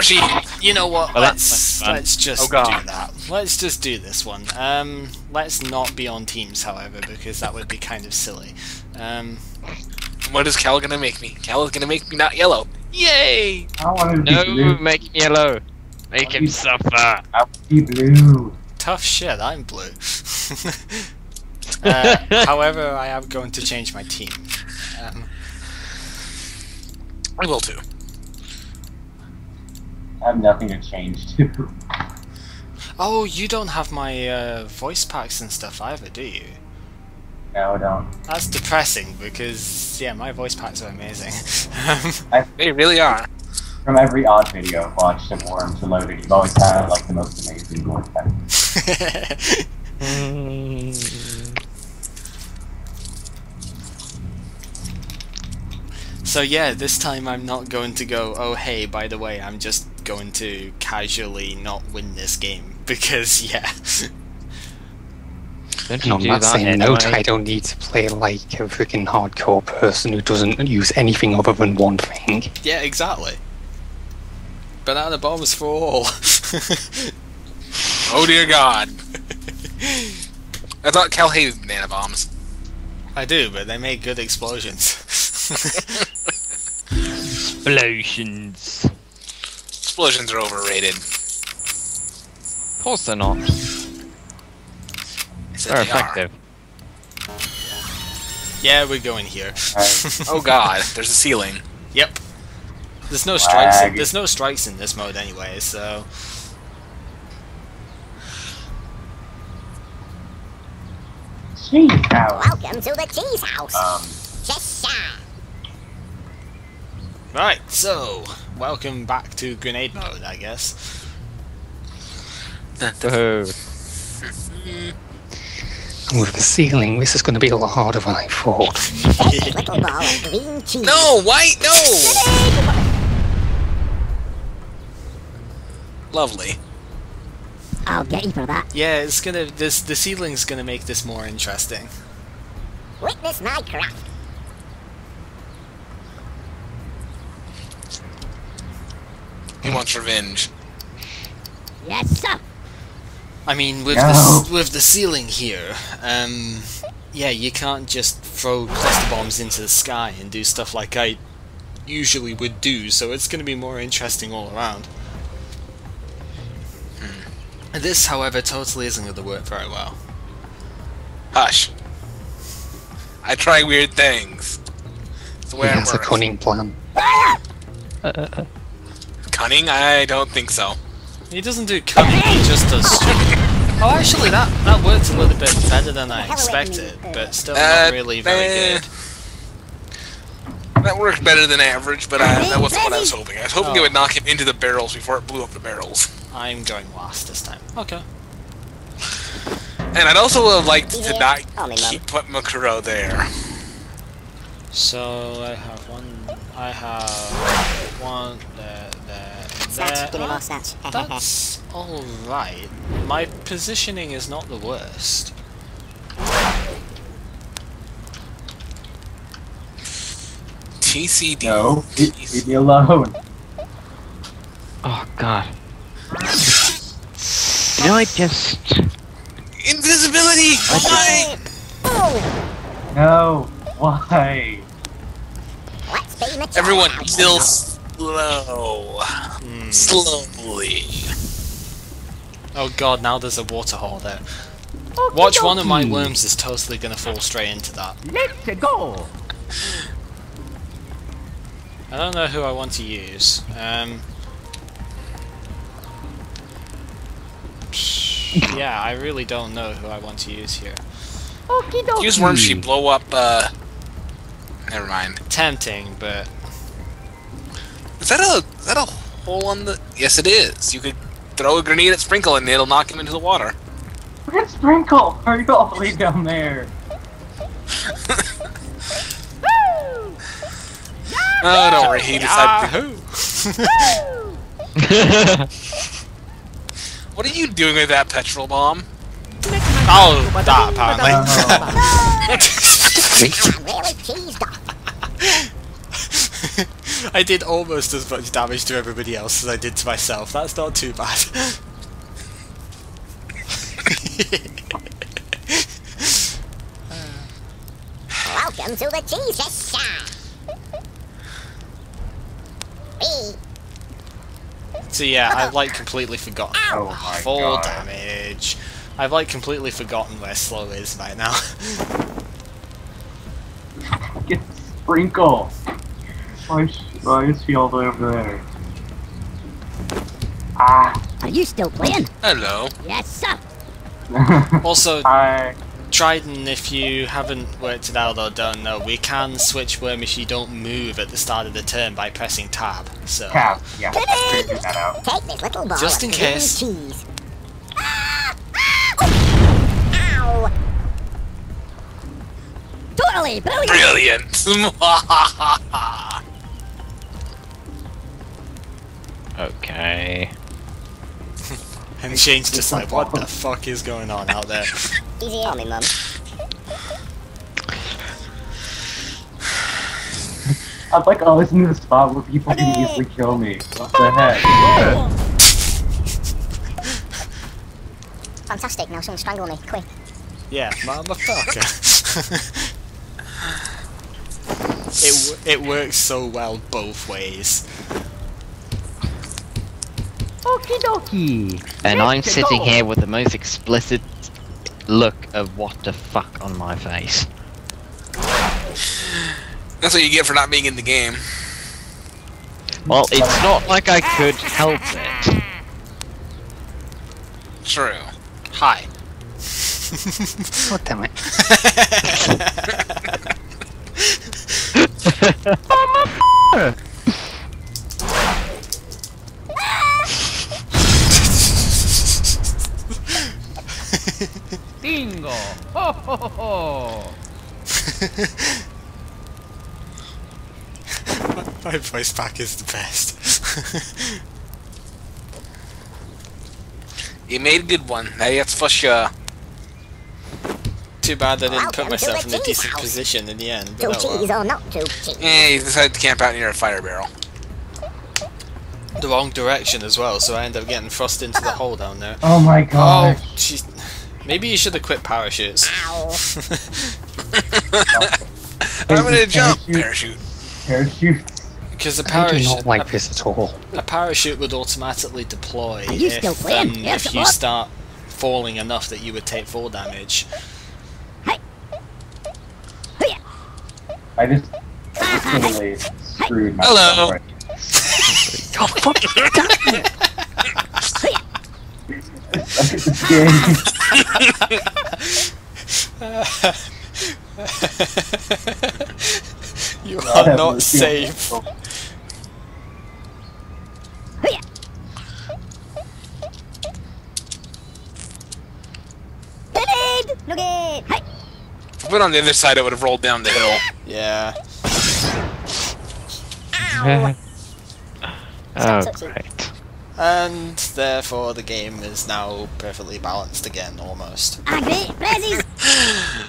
Proceed. You know what? Well, let's let's just Oh, do that. Let's just do this one. Um, let's not be on teams, however, because that would be kind of silly. Um, What is Cal gonna make me? Cal is gonna make me not yellow. Yay! I want to be No, blue. make him yellow. Make him suffer. I want to be blue. tough shit. I'm blue. uh, however, I am going to change my team. Um, I will too. I have nothing to change to. oh, you don't have my uh, voice packs and stuff either, do you? No, I don't. That's depressing because yeah, my voice packs are amazing. They really are. From every odd video I've watched of Worms Reloaded, you've always had like the most amazing voice acting. So yeah, this time I'm not going to go, oh hey, by the way, I'm just going to casually not win this game. Because, yeah. Don't And you on do that that same note, anyway. I don't need to play like a freaking hardcore person who doesn't use anything other than one thing. yeah, exactly. Banana bombs for all. Oh dear God. I thought Cal hated banana bombs. I do, but they make good explosions. Explosions. Explosions are overrated. Of course they're not. I They're they are. effective. yeah, we're going here. Alright. Oh God, there's a ceiling. Yep. There's no strikes. In, there's no strikes in this mode anyway, so Cheese house. Welcome to the cheese house. Um, Cheshire. Right. So welcome back to grenade mode, I guess. Whoa. With the ceiling, this is going to be a lot harder than I thought. Little ball of green cheese. No, white, no. Lovely. I'll get you for that. Yeah, it's gonna. This the ceiling's gonna make this more interesting. Witness my craft. He wants revenge. Yes, sir. I mean, with No. the with the ceiling here, um, yeah, you can't just throw cluster bombs into the sky and do stuff like I usually would do. So it's going to be more interesting all around. And This, however, totally isn't going to work very well. Hush. I try weird things. It's the He way I has a cunning plan. Cunning? I don't think so. He doesn't do cunning; he just does stupid. Oh, actually, that that worked a little bit better than I expected, but still Uh, not really very good. That worked better than average, but I, that wasn't what I was hoping. I was hoping it Oh. would knock him into the barrels before it blew up the barrels. I'm going last this time. Okay. And I'd also have liked to Yeah, not keep putting Makuro there. So I have one. I have one there, there, Snatch. there. Give me more snatch. That's all right. My positioning is not the worst. TCD. no, leave, leave me alone. Oh god. Did I just... Invisibility! Why? Oh, No, why? let's be mature. Everyone, now. still slow. Slowly. Oh god, now there's a water hole there. Watch one of my worms is totally gonna fall straight into that. Let's go. I don't know who I want to use. Um. Yeah, I really don't know who I want to use here. Okie dokie. Use Wormsheet, blow up, uh... Never mind. Tempting, but Is that a is that a hole on the? Yes, it is. You could throw a grenade at Sprinkle and it'll knock him into the water. Look at Sprinkle! Are you all the way down there? Oh, don't worry. He decided. To, Yahoo! what are you doing with that petrol bomb? oh, that apparently. Oh, I'm really cheesed up. I did almost as much damage to everybody else as I did to myself. That's not too bad. Welcome to the Jesus Shop. So yeah, I've like completely forgotten. Oh my Full god. damage. I've like completely forgotten where slow is right now. Get sprinkle. Why is, why is she all the way over there? Ah. Are you still playing? Hello. Yes, sir. Also, Hi. Trident, if you haven't worked it out or don't know, we can switch worm if you don't move at the start of the turn by pressing tab. So Cap. Yeah. I figured that out. Take this little ball Just in case. cheese. Ah! Ah! Ow! Totally brilliant. Brilliant. Okay. and Shane's just like, what the fuck is going on out there? Easy on me, mum. I'd like always in the spot where people can easily kill me. What the heck? Fantastic. Now someone strangle me. Quick. Yeah, motherfucker. it w- it works so well both ways. Okie dokie. And I'm sitting go. here with the most explicit look of what the fuck on my face. That's what you get for not being in the game. Well, it's not like I could help it. True. Hi. God damn it. Bingo. Ho ho ho ho. My voice pack is the best. You made a good one. Eh, that's for sure. Too bad I didn't Welcome put myself the in a decent house. position in the end. Too But oh cheese well. or not too cheese. Eh, yeah, you decided to camp out near a fire barrel. The wrong direction as well, so I end up getting thrust into the hole down there. Oh my god. Oh, god. jeez. Maybe you should have quit parachutes. Ow. I'm gonna jump. Parachute. Parachute. Parachute. Because a I do parachute, not like this at all. a parachute would automatically deploy you if, still um, Yes, if you start falling enough that you would take full damage. I just totally screwed myself. Hello. right. Oh, fuck damn it. Look at this game. you God are not safe. myself. Grenade! Nugget! Hey! If I went on the other side, I would have rolled down the hill. Yeah. Ow! oh, Stop, stop, great. And therefore the game is now perfectly balanced again, almost. Agree! Prezzies!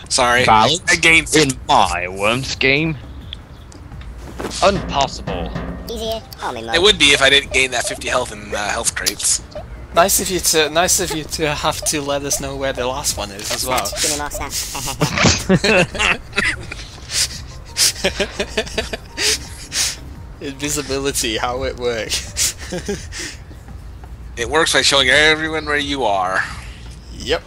Sorry. Balance I gained in my Worms game? Impossible. Easy on me, mum. It would be if I didn't gain that 50 health in uh, health crates. Nice of you to nice of you to have to let us know where the last one is as well. Give me more snaps. Invisibility, how it work. It works by showing everyone where you are. yep.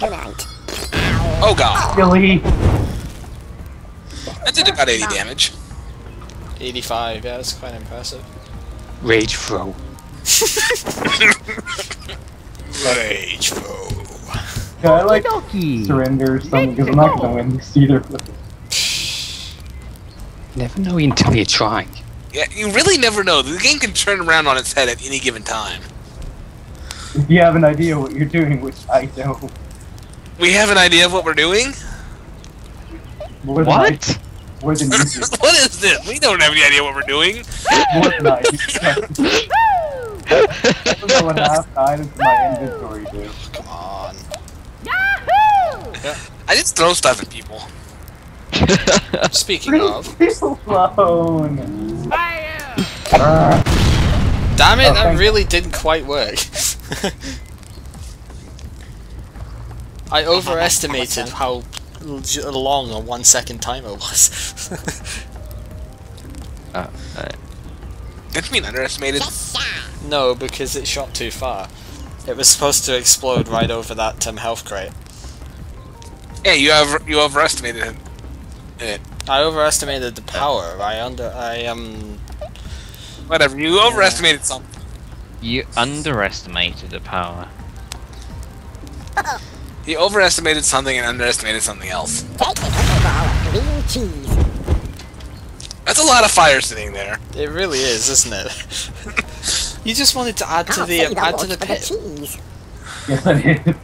Good night. Oh god. Billy. That did about 80 damage. 85, yeah, that's quite impressive. Rage throw. Rage foe. Can I like Dokie. surrender or something? Because I'm not gonna win this either. Never know until you try. Yeah, you really never know. The game can turn around on its head at any given time. If you have an idea what you're doing, which I don't. We have an idea of what we're doing? More than What? I, more than you do. what is this? We don't have any idea what we're doing. More than I do. I don't know what half items in my inventory do. Come on. Yahoo! I just throw stuff at people. Speaking of, Leave alone. Fire! Uh, damn it, Oh, that really didn't quite work. I overestimated how long a one second timer was. Uh, uh, Didn't you mean underestimated? no, because it shot too far. It was supposed to explode right over that um, health crate. Yeah, you over you overestimated it. it. I overestimated the power. I under I um Whatever. You overestimated something. you underestimated the power. he overestimated something and underestimated something else. Take a little ball of green cheese. That's a lot of fire sitting there. it really is, isn't it? you just wanted to add to I'll the say um, add to the for the pit. cheese. yes, I did.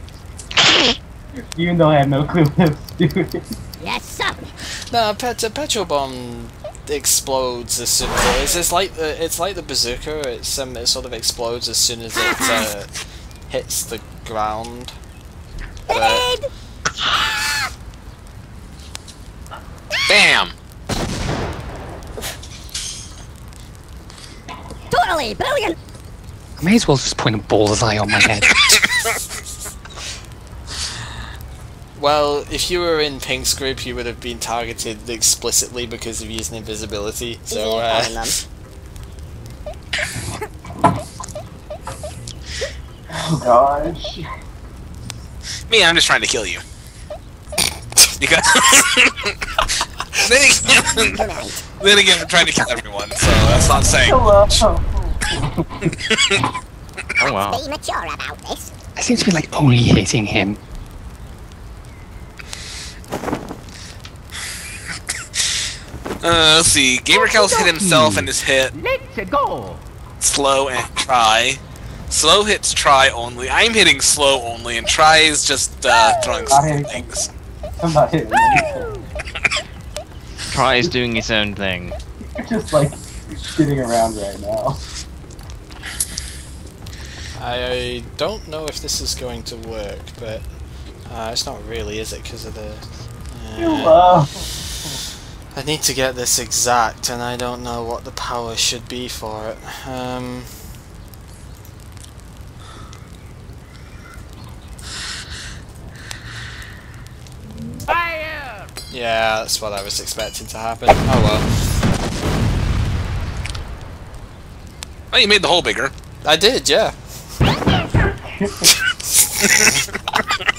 Even though I had no clue what I was doing. Yes, sir. No, pet a petrol bomb explodes as soon as it's, it's like the it's like the bazooka. It's um it sort of explodes as soon as it uh, hits the ground. But Bam! Totally brilliant. I may as well just point a bullseye on my head. well, if you were in Pink's group, you would have been targeted explicitly because of using invisibility. So uh, Oh gosh. Me, I'm just trying to kill you. Because then again, Grenade. then again, I'm trying to kill everyone, so that's not saying. Hello. Oh wow. Be mature about this. I seem to be like only hitting him. Uh, let's see. Gamercal's hit himself and is hit Let's go! slow and Tri. Slow hits Tri only. I'm hitting slow only, and Tri is just uh, throwing I- things. I'm not hitting anything. Tri is doing his own thing. You're just like sitting around right now. I don't know if this is going to work, but uh, it's not really, is it? Because of the. Uh, Hello. I need to get this exact, and I don't know what the power should be for it. Um, Fire! yeah, that's what I was expecting to happen. Oh well. Oh, you made the hole bigger. I did, yeah.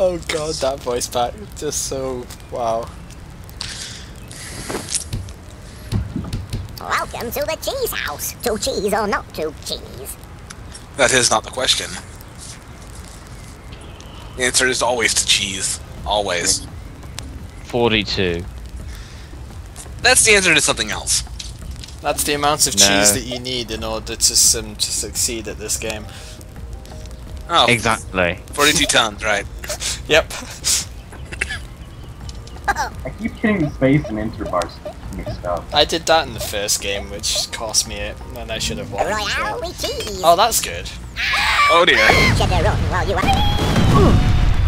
oh god, that voice back. Just so. Wow. Welcome to the cheese house. To cheese or not to cheese. That is not the question. The answer is always to cheese. Always. 42. That's the answer to something else. That's the amount of No. cheese that you need in order to, um, to succeed at this game. Oh, Exactly. 42 tons, right. Yep. I keep getting space and enter interbars mixed up. I did that in the first game, which cost me it, and I should have won. Royale but- with cheese. Oh, that's good. Ah! Oh dear. Should have run while you were.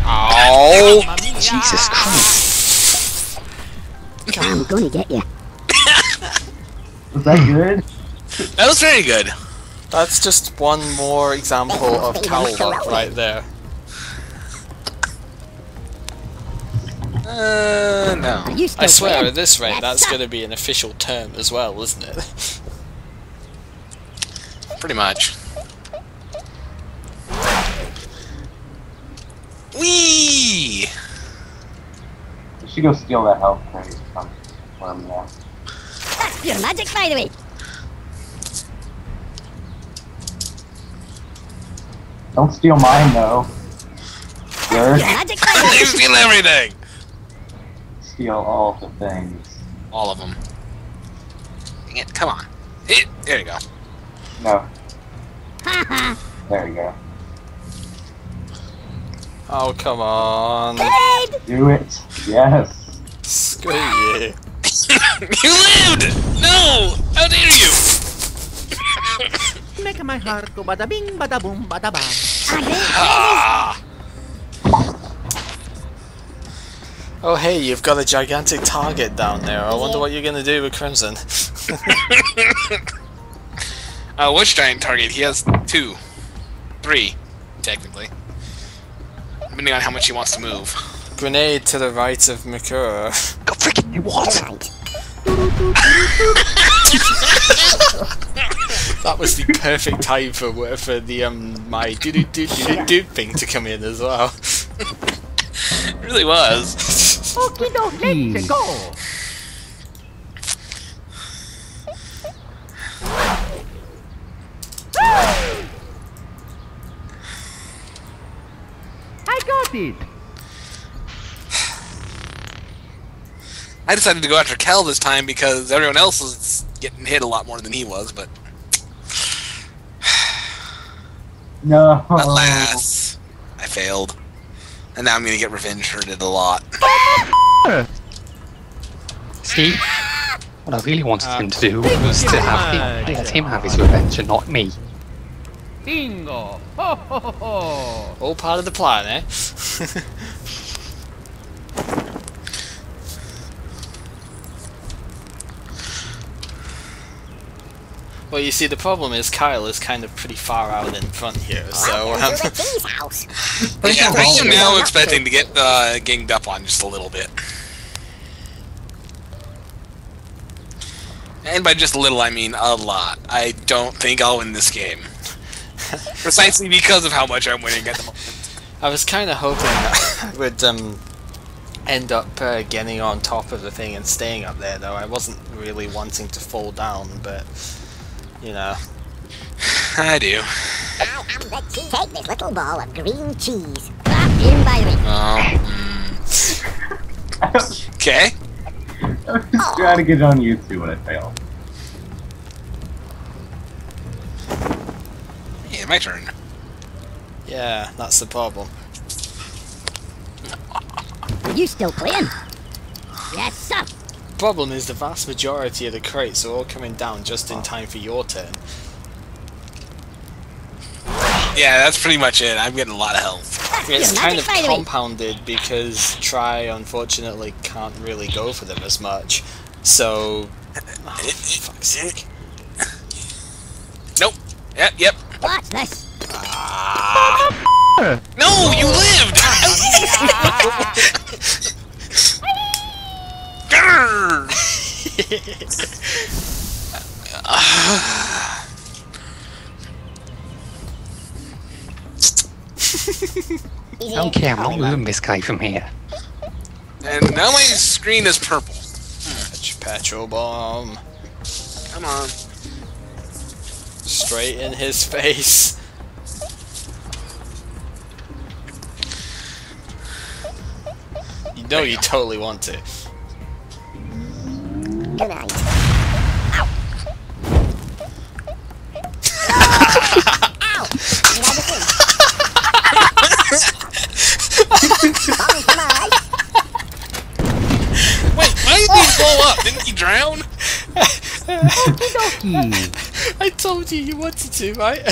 Oh! Jesus Christ. I'm gonna get you. Was that good? That was very good. That's just one more example of Cal luck right there. Uh, no. I swear, win. at this rate, that's Yes, sir. going to be an official term as well, isn't it? Pretty much. Whee! You should go steal that health crate from from yeah. That's pure magic, by the way. Don't steal mine though. Pure Jerk. magic, by the you steal everything! Steal all the things. All of them. Dang it, come on. Hit. There you go. No. Ha ha. There you go. Oh, come on. Grenade. Do it. Yes. Screw you. you lived! No! How dare you! Make my heart go bada bing, bada boom, bada bang. I. Ah! Oh hey, you've got a gigantic target down there. I wonder what you're gonna do with Crimson. Uh, which giant target? He has two. Three, technically. Depending on how much he wants to move. Grenade to the right of Mikura. God freaking what? Right. That was the perfect time for for the um my do do do do do thing to come in as well. It really was. Okie dokie. Let's go. I got it. I decided to go after Kel this time because everyone else was getting hit a lot more than he was, but No. alas, I failed. And now I'm gonna get revenge for it a lot. See? What I really wanted him to do was to have him, let him have his revenge and not me. Bingo. Ho ho ho ho. All part of the plan, eh? well, you see, the problem is Kyle is kind of pretty far out in front here, so um, To the cheese house. Yeah, I am now expecting to get uh, ganged up on just a little bit. And by just a little, I mean a lot. I don't think I'll win this game. Precisely because of how much I'm winning at the moment. I was kind of hoping that I would um, end up uh, getting on top of the thing and staying up there, though. I wasn't really wanting to fall down, but you know. I do. I am the cheese. Take this little ball of green cheese. Wrapped in by me. Oh. Okay. I was just trying to get on YouTube when I failed. Yeah, my turn. Yeah, that's the problem. Are you still playing? Yes, sir. Problem is, the vast majority of the crates are all coming down just in time for your turn. Yeah, that's pretty much it. I'm getting a lot of health. It's kind of by the way. compounded because Tri unfortunately can't really go for them as much. So, oh, for fuck's sake. Nope. Yep, yep. Watch ah. this. No, you lived! Care, I'm not moving this guy from here. and now my screen is purple. Patch- Petrol oh, bomb. Come on. Straight in his face. You know you totally want to. Good night. Ow. Ow. Another thing. Come, come. Wait, why did he blow up? Didn't he drown? Okie. I told you you wanted to, right?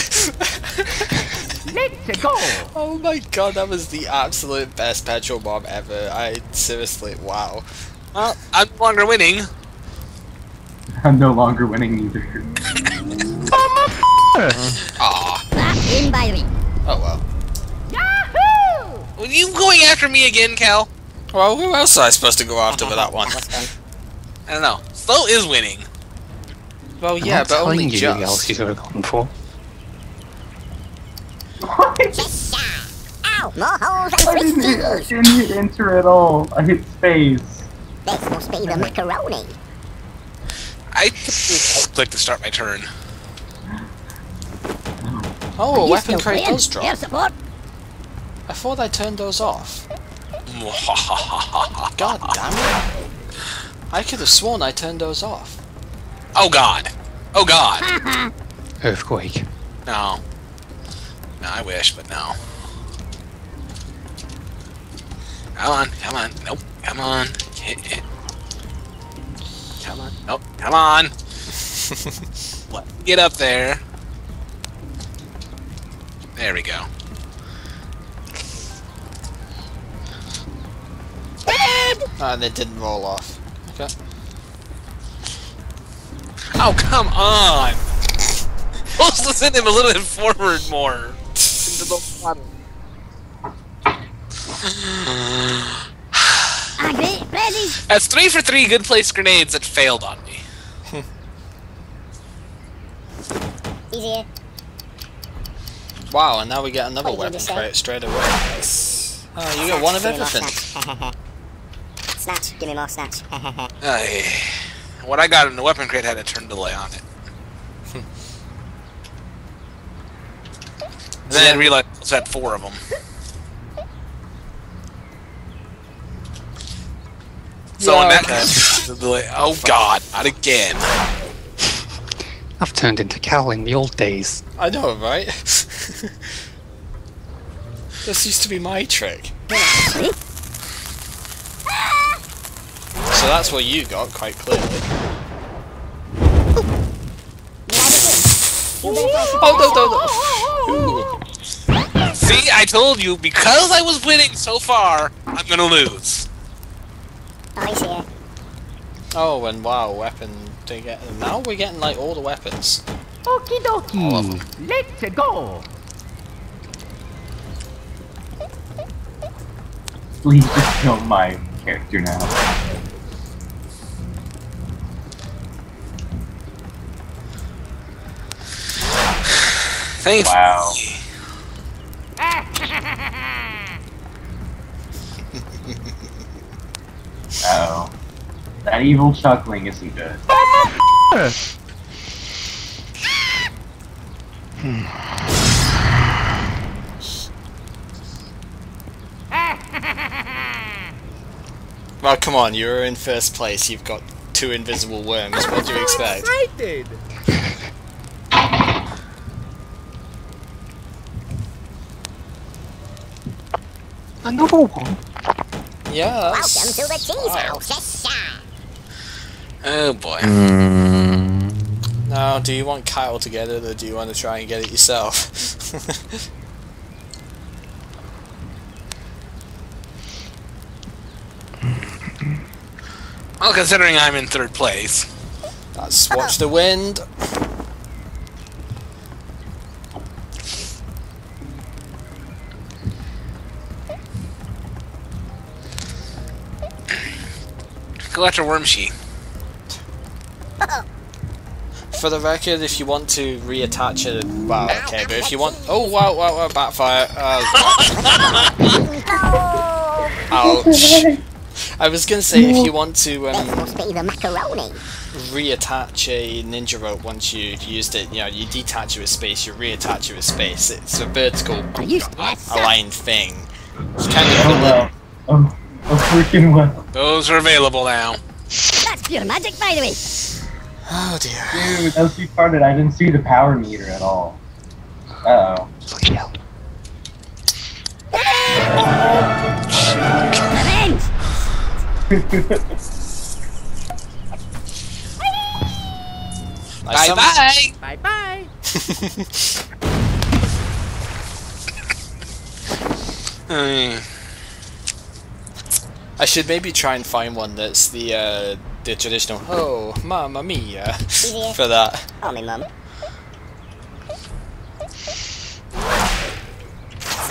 Let's go. oh my god, that was the absolute best petrol bomb ever. I seriously, wow. Well, I'm no longer winning. I'm no longer winning either. Ah, Wrapped in by me. oh well. Yahoo! Are you going after me again, Cal? Well, who else was I supposed to go after with that one? I don't know. Slow is winning. Well, I'm yeah, but only you who else just. you should have gone for. Yes, sir. Ow! More holes and I free didn't, hit, I didn't hit enter at all. I hit space. This must be the macaroni. I clicked to start my turn. Oh, a weapon still crate playing? does drop. Air support. I thought I turned those off. God damn it. I could have sworn I turned those off. oh god. Oh god. Earthquake. No. No, I wish, but no. Come on, come on. Nope. Come on. Hit it. Come on. Nope. Come on. what? Get up there. There we go. Ah, they didn't roll off. Okay. Oh, come on! Let's send him a little bit forward more. Into the water. I. That's three for three good place grenades that failed on me. Easier. Wow, and now we get another What did you weapon just say? crate straight away. Nice. Oh, you get one of Give me more everything. Snatch. snatch. Give me more snatch. Ay. what I got in the weapon crate had a turn delay on it. and then I realized I had four of them. So Yeah, in that okay. case. Oh God, not again! I've turned into Cal in the old days. I know, right? this used to be my trick. So that's what you got, quite clearly. Oh, no, no, no! Ooh. See, I told you because I was winning so far, I'm gonna lose. Oh, he's here. Oh, and wow, weapon. They get now we're getting like all the weapons. Okie dokie. Let's go. Please just kill my character now. Thanks. Wow. Uh oh. That evil chuckling isn't good. Well, come on, you're in first place. You've got two invisible worms. What do you expect? Excited. Another one. Yeah, Welcome to the cheese wow. house. Oh boy. Mm, Now, do you want Kyle to get it, or do you want to try and get it yourself? Well, considering I'm in third place. Let's watch the wind. Collect a worm sheet. For the record, if you want to reattach it, wow, okay, but if you want, oh wow, wow, wow, backfire. Uh, ouch. I was gonna say if you want to um, must be the macaroni. reattach a ninja rope once you've used it, you know, you detach it with space, you reattach it with space. It's a vertical Are you yes, sir. aligned thing. It's kind of Oh well. Oh freaking well. Those are available now. That's pure magic, by the way. Oh dear. Dude, that was retarded. I didn't see the power meter at all. Uh oh. Bloody hell. Revenge. I Bye bye. Bye bye. I should maybe try and find one that's the uh, the traditional oh mamma mia Easier. for that. Oh, my mum.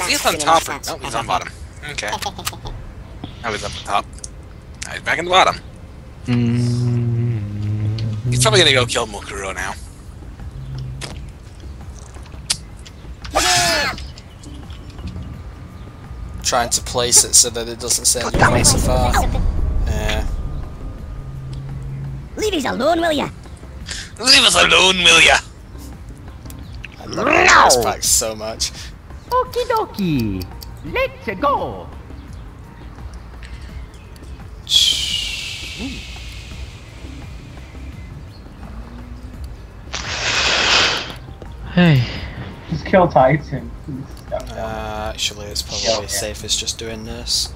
He's on top. Or, oh, he's on bottom. Okay. Now he's up on top. Now he's back in the bottom. Mm, He's probably gonna go kill Mokuro now. Trying to place it so that it doesn't send you God damn quite it. so far. Yeah. Leave us alone, will ya? Leave us alone, will ya? I love no! this pack so much. Okie dokie. Let's go. hey. Just kill Titan. Uh, actually, it's probably Yeah, yeah. safest just doing this.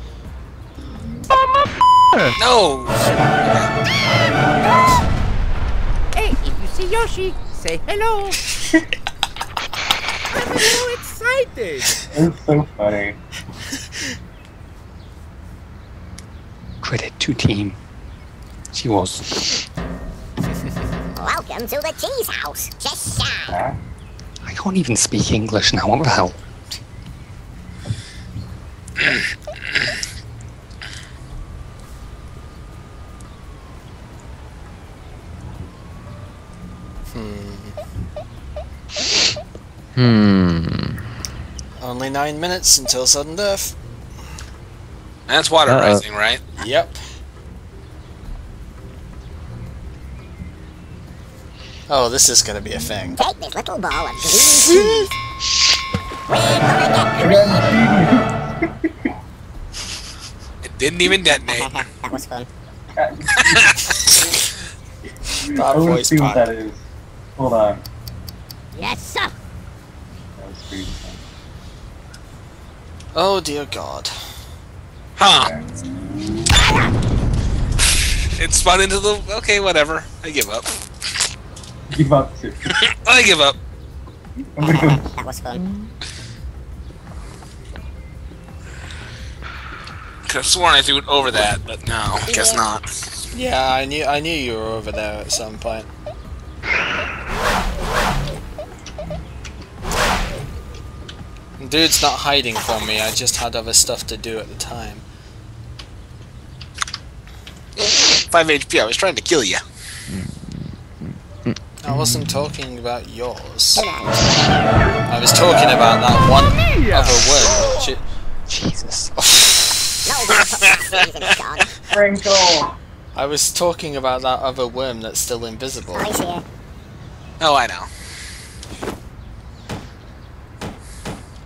No. Hey, if you see Yoshi, say hello. I'm so excited. It's so funny. credit to team. She was. Welcome to the cheese house. Cheshire. Huh? I can't even speak English now. What the hell? Hmm. Only nine minutes until sudden death. That's water Uh-oh. rising, right? Yep. Oh, this is gonna be a thing. Take this little ball of green cheese. We're gonna get green. It didn't even detonate. that was fun. Bad I want to voice see what that is. Hold on. Yes, sir. That was. Oh dear God. Huh. It spun into the. Okay, whatever. I give up. Give up to. I give up. I'm gonna. That was fun. Could have sworn I threw it over that, but no, guess not. Yeah, I knew I knew you were over there at some point. Dude's not hiding from me, I just had other stuff to do at the time. 5 HP, I was trying to kill you. I wasn't talking about yours. I was talking about that one other word. which it- Jesus. No, we'll put that in John. Sprinkle! I was talking about that other worm that's still invisible. Oh, I know.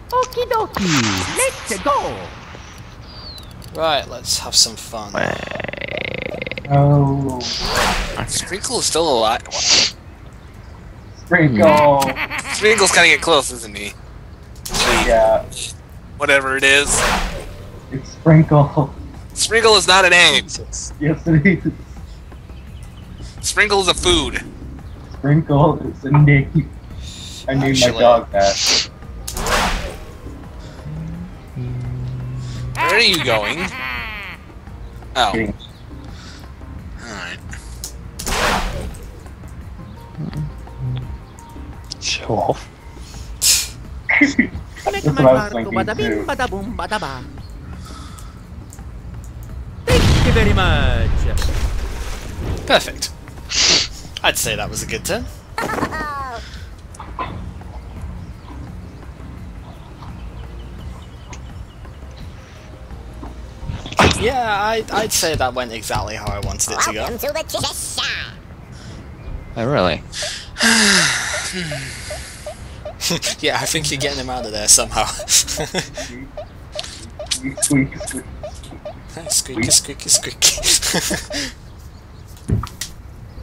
Okie dokie. Let's go. Right, let's have some fun. Oh. Sprinkle is still alive. Sprinkle! Sprinkle's kind of get close, isn't he? yeah, Whatever it is. it's Sprinkle. Sprinkle is not a name. Jesus. Yes, it is. Sprinkle is a food. Sprinkle is a name. I named my dog that. Where are you going? Oh, Kidding. alright. Show off. That's what I was thinking too. bada boom, bada ba. Thank you very much. Perfect. I'd say that was a good turn. Yeah, I'd, I'd say that went exactly how I wanted it to go. welcome to the Cheshire. Oh, really? yeah, I think you're getting him out of there somehow. Squeak, squeak, squeak. squeaky, squeaky, squeaky.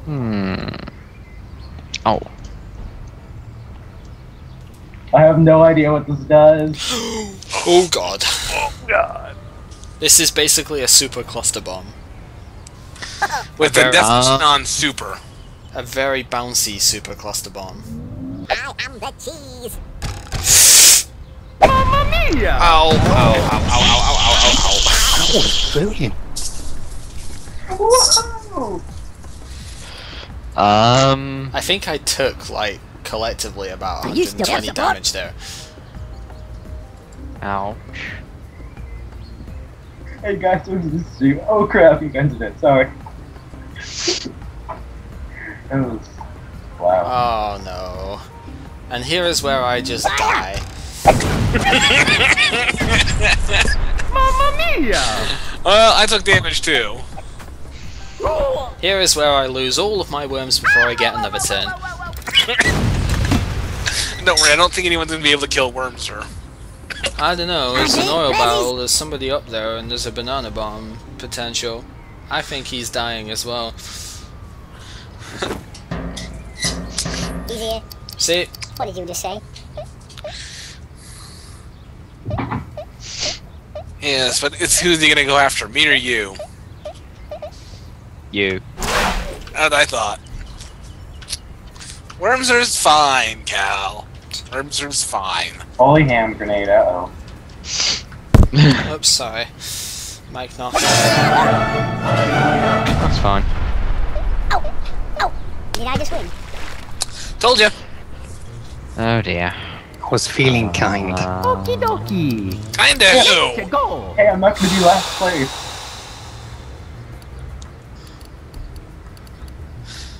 Hmm. Oh. I have no idea what this does. oh god. Oh god. This is basically a super cluster bomb. With a definition ah. on super. A very bouncy super cluster bomb. I am the cheese. Mamma mia! Ow, ow, ow, ow, ow, ow, ow, ow. That was brilliant. Whoa! Um. I think I took, like, collectively about 120 damage there. Ouch. Hey guys, what is this do? Oh crap, you guys did it. Sorry. That was. Wow. Oh no. And here is where I just ah! die. Mamma mia! Well, I took damage too. Here is where I lose all of my worms before I get another turn. Don't worry, I don't think anyone's gonna be able to kill Wormser. I don't know, it's an oil barrel, there's somebody up there, and there's a banana bomb potential. I think he's dying as well. He's. See, What did you just say? Yes, but it's who's he gonna go after, me or you? You. That's what I thought. Worms are fine, Cal. Wormser's fine. Holy hand grenade, uh oh. oops, sorry. Mike knock. That's fine. Oh! Oh! Did I just win? Told you. Oh dear. I was feeling kind. Uh, Okie dokie. Kinda To who? go. Hey, I'm not gonna be last place.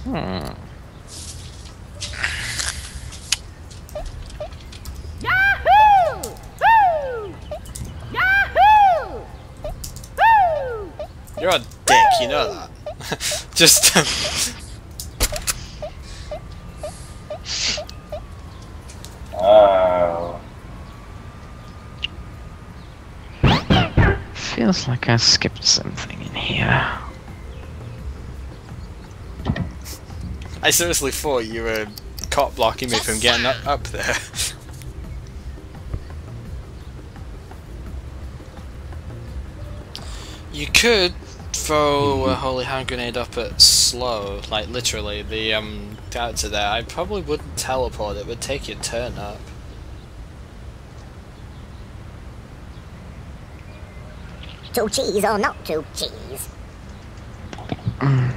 hmm. Yahoo! Woo! Yahoo! Woo! You're a dick, you know that. Just um, Oh. Feels like I skipped something in here. I seriously thought you were cop blocking me from getting up, up there. You could throw a holy hand grenade up at slow, like literally the um character there. I probably wouldn't teleport. It would take your turn up. To cheese or not to cheese?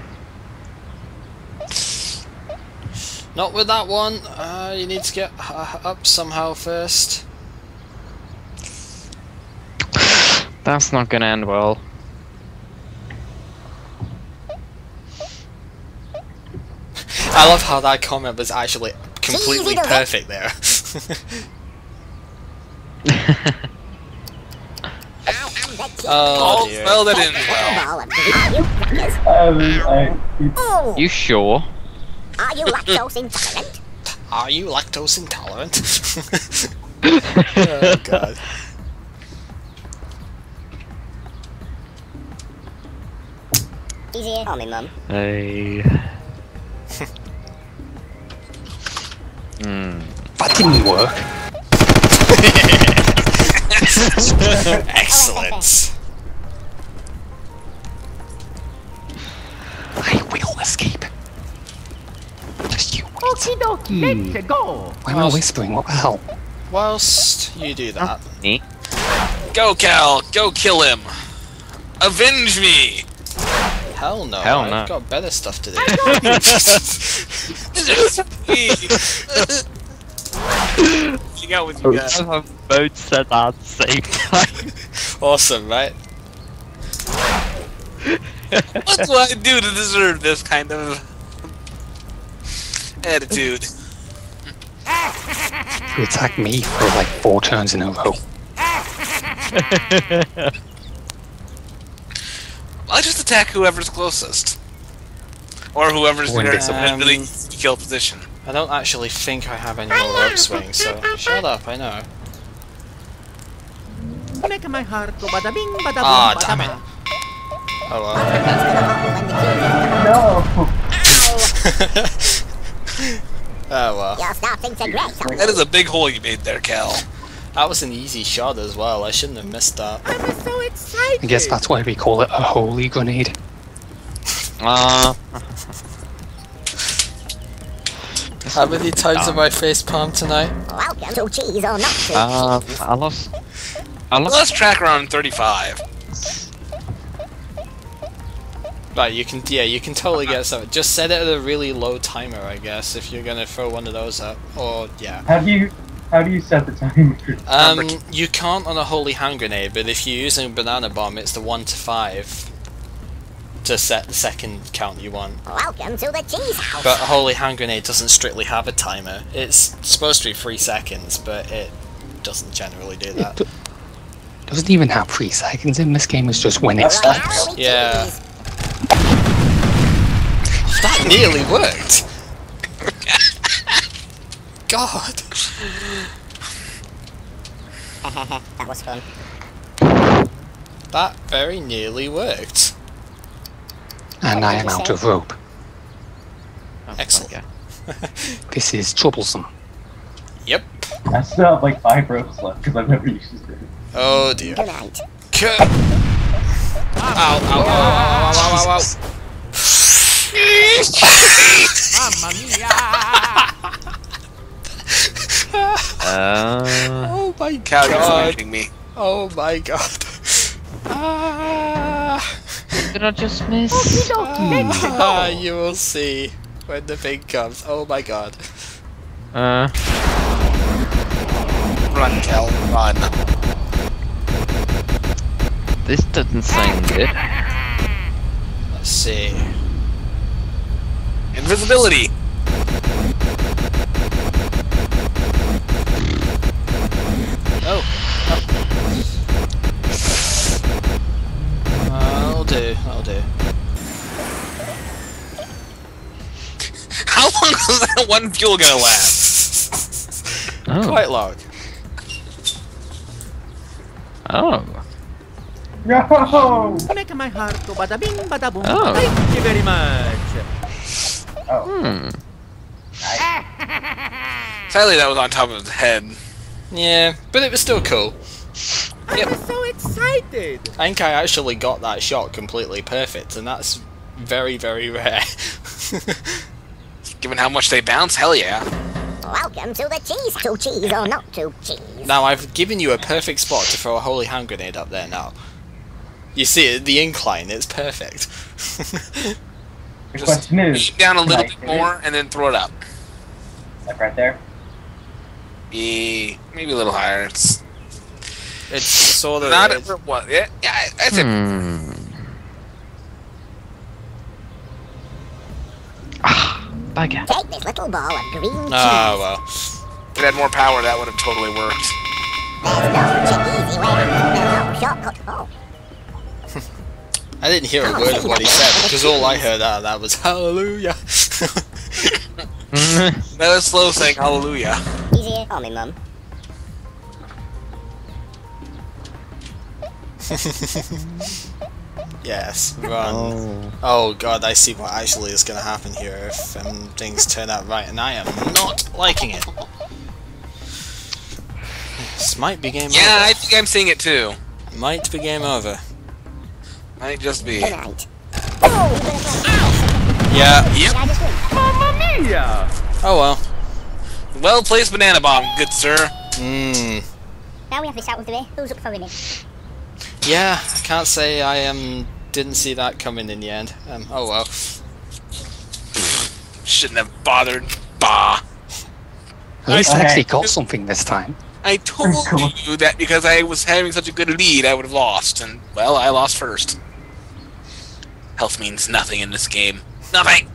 Not with that one. Uh, you need to get uh, up somehow first. That's not gonna end well. I love how that comment was actually completely Easy to hit. perfect there. I am the cheese. oh All dear. well that in Little well. ball of green. You crackers. Um, Oh, You sure? are you lactose intolerant? Are you lactose intolerant? oh god. Easy. Call me mum. Hey. Hmm. That didn't work. Excellent. I will escape. Just you wait. Okie dokie. Let's go. Why am I whispering? What the hell? Whilst you do that, Me? Go, Cal. Go kill him. Avenge me. hell no. Hell I've no. got better stuff to do. Just me. you got what you got. have both said that at the same time. awesome, right? What do I do to deserve this kind of attitude? You attacked me for like four turns in a row. I just attack whoever's closest. Or whoever's When in a there's really easy kill position. I don't actually think I have any more rope swings, so shut up, I know. Make my heart go bada bing bada boom. Ah, bada damn it. Oh well. no. oh well. You're starting to grate. That is a big hole you made there, Cal. That was an easy shot as well. I shouldn't have missed that. I'm so excited. I guess that's why we call it a holy grenade. Uh, How many times have I face palm tonight? Welcome to cheese or not to uh. I lost. I lost. Let's track around 35. Right, you can yeah, you can totally get some. Just set it at a really low timer, I guess, if you're gonna throw one of those up. Or yeah. How do you how do you set the timer? Um, you can't on a holy hand grenade, but if you're using a banana bomb, it's the one to five to set the second count you want. Welcome to the cheese house. But a holy hand grenade doesn't strictly have a timer. It's supposed to be three seconds, but it doesn't generally do that. do- doesn't even have three seconds in this game. It's just when it stops. Yeah. That nearly worked. God. that was fun. That very nearly worked. And I am out of rope. Excellent. Okay. This is troublesome. Yep. I still have like five ropes left because I've never used it. Oh dear. Good night. Ow, ow, ow, ow, ow, ow, ow, ow. Mamma mia! Uh, Oh my Cal, you're god. smashing me. Oh my god. Ah. Did I just miss? Ah, you will see when the thing comes. Oh my god. Uh, Run, Kel, run. this doesn't sound good. Let's see. Invisibility. Oh. oh. Do. How long is that one fuel gonna last? Oh. Quite long. Oh. No! Make my heart go bada bing bada boom. Oh. Thank you very much. Oh, Hmm. nice. Sadly, that was on top of his head. Yeah, but it was still cool. I'm so excited. I think I actually got that shot completely perfect, and that's very, very rare. Given how much they bounce, hell yeah. Welcome to the cheese. To cheese or not to cheese. now, I've given you a perfect spot to throw a holy hand grenade up there now. You see it, the incline, it's perfect. Just question Shoot down a little bit more and then throw it up. like right there. Yeah, maybe a little higher. It's it's sort of. not it's- at what? Yeah, yeah. That's it. Hmm. Ah, bugger. Take this little ball of green cheese. Oh, well. If it had more power, that would have totally worked. There's no easy way. Shortcut. Oh, I didn't hear a word of what he said because all I heard out of that was hallelujah. That was slow saying hallelujah. easy call me, mum. Yes, run. Oh god, I see what actually is going to happen here if um, things turn out right, and I am not liking it. This might be game over. Yeah, I think I'm seeing it too. Might be game over. Might just be. Tonight. Oh, you're gonna play ow. Yeah. Yep. Did I just win? Mia. Oh well. Well placed banana bomb, good sir. Mmm. Now we have this out of the way. Who's up for winning? Yeah, I can't say I um didn't see that coming in the end. Um, oh well. Shouldn't have bothered. Bah. At least I actually got something this time. I told you that because I was having such a good lead, I would have lost, and well, I lost first. Health means nothing in this game. Nothing.